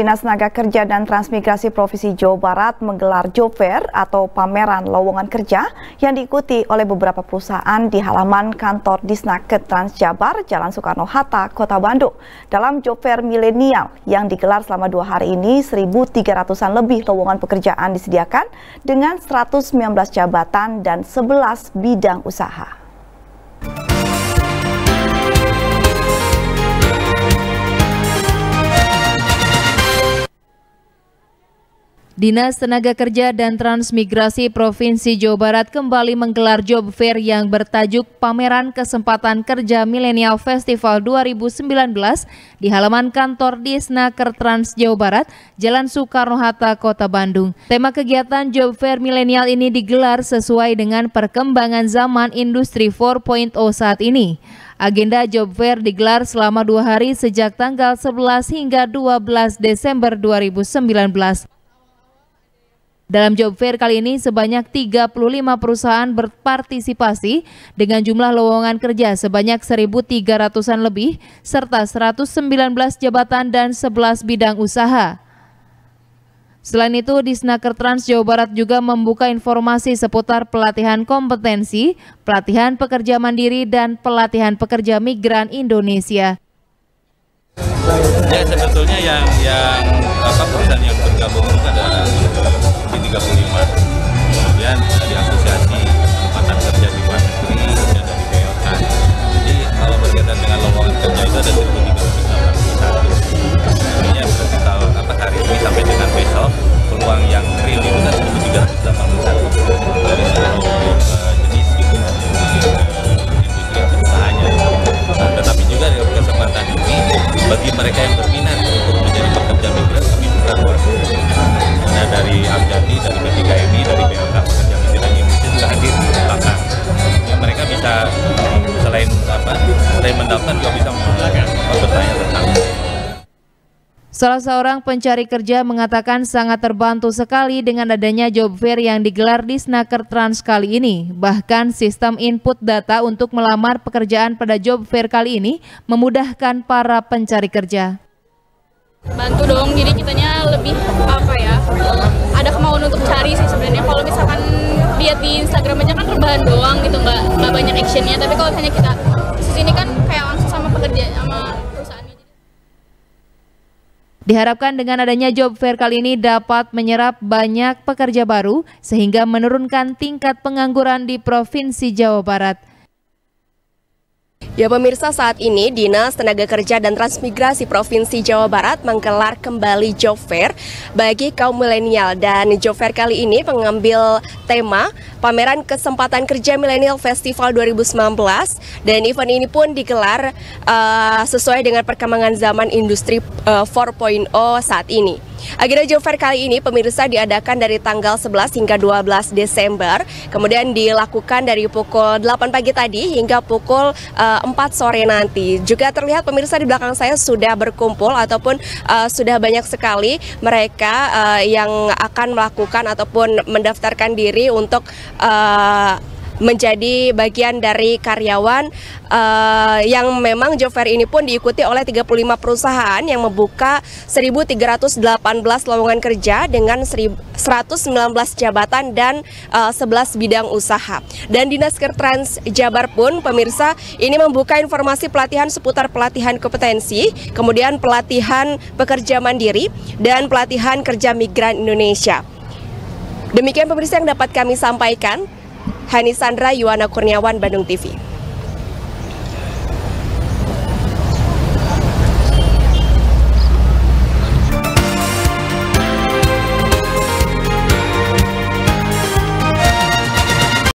Dinas Tenaga Kerja dan Transmigrasi Provinsi Jawa Barat menggelar Job Fair atau pameran lowongan kerja yang diikuti oleh beberapa perusahaan di halaman kantor Disnaker Transjabar, Jalan Soekarno-Hatta, Kota Bandung. Dalam Job Fair milenial yang digelar selama dua hari ini, 1.300-an lebih lowongan pekerjaan disediakan dengan 119 jabatan dan 11 bidang usaha. Dinas Tenaga Kerja dan Transmigrasi Provinsi Jawa Barat kembali menggelar job fair yang bertajuk Pameran Kesempatan Kerja Milenial Festival 2019 di halaman kantor Disnaker Trans Jawa Barat, Jalan Soekarno-Hatta, Kota Bandung. Tema kegiatan job fair milenial ini digelar sesuai dengan perkembangan zaman industri 4.0 saat ini. Agenda job fair digelar selama dua hari sejak tanggal 11 hingga 12 Desember 2019. Dalam job fair kali ini sebanyak 35 perusahaan berpartisipasi dengan jumlah lowongan kerja sebanyak 1.300-an lebih serta 119 jabatan dan 11 bidang usaha. Selain itu, Disnaker Trans Jawa Barat juga membuka informasi seputar pelatihan kompetensi, pelatihan pekerja mandiri, dan pelatihan pekerja migran Indonesia. Ya sebetulnya yang yang apa perusahaan yang bergabung itu ada 35 selain mendaftar juga bisa menggunakan bertanya tentang Salah seorang pencari kerja mengatakan sangat terbantu sekali dengan adanya job fair yang digelar di Snaker Trans kali ini. Bahkan sistem input data untuk melamar pekerjaan pada job fair kali ini memudahkan para pencari kerja. Bantu dong, jadi kitanya lebih apa ya, ada kemauan untuk cari sih sebenarnya. Kalau misalkan lihat di Instagram aja kan rebahan doang gitu, nggak nggak banyak actionnya. Tapi kalau misalnya kita Diharapkan dengan adanya job fair kali ini dapat menyerap banyak pekerja baru sehingga menurunkan tingkat pengangguran di Provinsi Jawa Barat. Ya pemirsa saat ini Dinas Tenaga Kerja dan Transmigrasi Provinsi Jawa Barat menggelar kembali job fair bagi kaum milenial. Dan job fair kali ini mengambil tema pameran kesempatan kerja milenial Festival 2019 dan event ini pun digelar uh, sesuai dengan perkembangan zaman industri uh, eh, 4.0 saat ini. Agenda Job Fair kali ini pemirsa diadakan dari tanggal 11 hingga 12 Desember, kemudian dilakukan dari pukul 8 pagi tadi hingga pukul uh, 4 sore nanti. Juga terlihat pemirsa di belakang saya sudah berkumpul ataupun uh, sudah banyak sekali mereka uh, yang akan melakukan ataupun mendaftarkan diri untuk uh, menjadi bagian dari karyawan uh, yang memang job fair ini pun diikuti oleh 35 perusahaan yang membuka 1.318 lowongan kerja dengan 119 jabatan dan uh, eh, 11 bidang usaha. Dan Dinas Kertrans Jabar pun pemirsa ini membuka informasi pelatihan seputar pelatihan kompetensi, kemudian pelatihan pekerja mandiri dan pelatihan kerja migran Indonesia. Demikian pemirsa yang dapat kami sampaikan. Hani Sandra, Yuwana Kurniawan, Bandung TV.